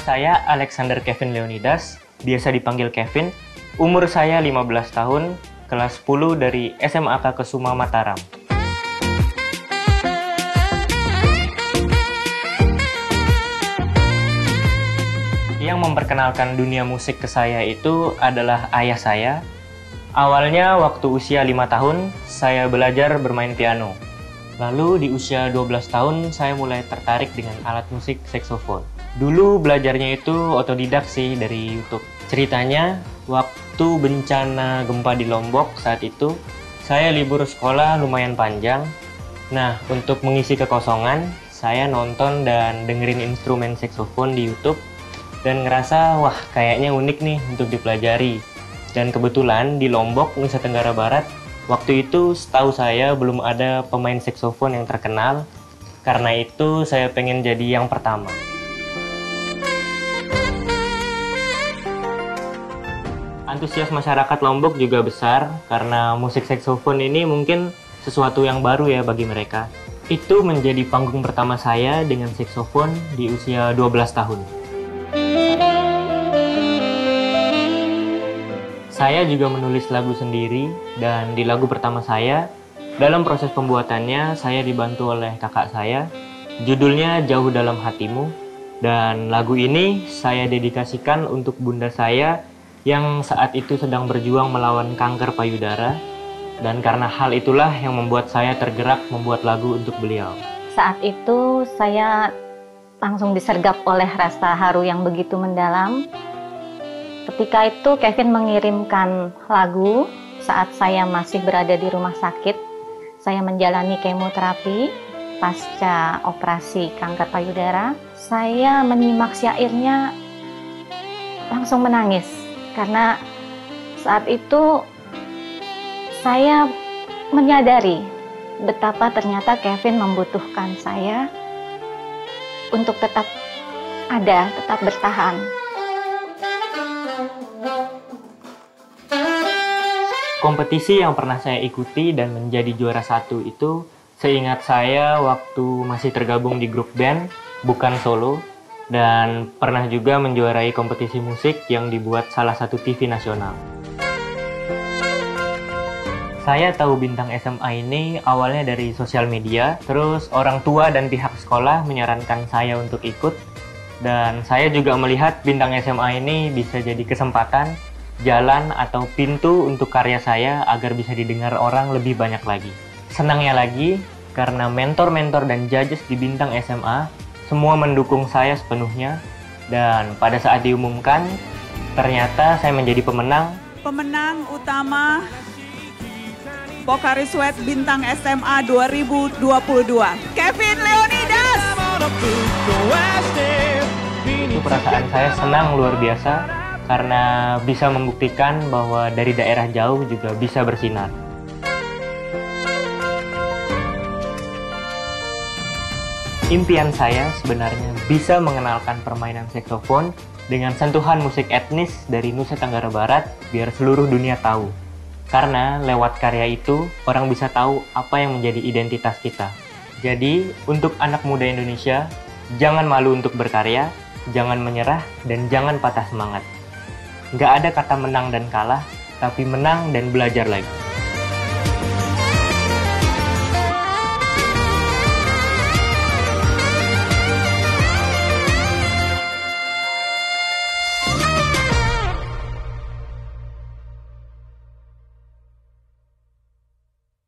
saya Alexander Kevin Leonidas, biasa dipanggil Kevin. Umur saya 15 tahun, kelas 10 dari SMAK Kesuma Mataram. Yang memperkenalkan dunia musik ke saya itu adalah ayah saya. Awalnya waktu usia 5 tahun, saya belajar bermain piano. Lalu di usia 12 tahun, saya mulai tertarik dengan alat musik saksofon. Dulu belajarnya itu otodidak sih dari YouTube. Ceritanya, waktu bencana gempa di Lombok saat itu, saya libur sekolah lumayan panjang. Nah, untuk mengisi kekosongan, saya nonton dan dengerin instrumen saksofon di YouTube dan ngerasa, wah kayaknya unik nih untuk dipelajari. Dan kebetulan di Lombok, Nusa Tenggara Barat, Waktu itu setahu saya belum ada pemain saksofon yang terkenal, karena itu saya pengen jadi yang pertama. Antusias masyarakat Lombok juga besar karena musik saksofon ini mungkin sesuatu yang baru ya bagi mereka. Itu menjadi panggung pertama saya dengan saksofon di usia 12 tahun. Saya juga menulis lagu sendiri dan di lagu pertama saya, dalam proses pembuatannya saya dibantu oleh kakak saya. Judulnya Jauh Dalam Hatimu dan lagu ini saya dedikasikan untuk bunda saya yang saat itu sedang berjuang melawan kanker payudara dan karena hal itulah yang membuat saya tergerak membuat lagu untuk beliau. Saat itu saya langsung disergap oleh rasa haru yang begitu mendalam Ketika itu Kevin mengirimkan lagu saat saya masih berada di rumah sakit. Saya menjalani kemoterapi pasca operasi kanker payudara. Saya menyimak syairnya langsung menangis karena saat itu saya menyadari betapa ternyata Kevin membutuhkan saya untuk tetap ada, tetap bertahan. Kompetisi yang pernah saya ikuti dan menjadi juara satu itu seingat saya waktu masih tergabung di grup band, bukan solo, dan pernah juga menjuarai kompetisi musik yang dibuat salah satu TV nasional. Saya tahu bintang SMA ini awalnya dari sosial media, terus orang tua dan pihak sekolah menyarankan saya untuk ikut, dan saya juga melihat bintang SMA ini bisa jadi kesempatan jalan atau pintu untuk karya saya agar bisa didengar orang lebih banyak lagi. Senangnya lagi, karena mentor-mentor dan judges di Bintang SMA semua mendukung saya sepenuhnya dan pada saat diumumkan ternyata saya menjadi pemenang. Pemenang utama Pokari Sweat Bintang SMA 2022, Kevin Leonidas. Itu perasaan saya senang luar biasa karena bisa membuktikan bahwa dari daerah jauh juga bisa bersinar. Impian saya sebenarnya bisa mengenalkan permainan saksofon dengan sentuhan musik etnis dari Nusa Tenggara Barat biar seluruh dunia tahu. Karena lewat karya itu, orang bisa tahu apa yang menjadi identitas kita. Jadi, untuk anak muda Indonesia, jangan malu untuk berkarya, jangan menyerah, dan jangan patah semangat. Nggak ada kata menang dan kalah, tapi menang dan belajar lagi.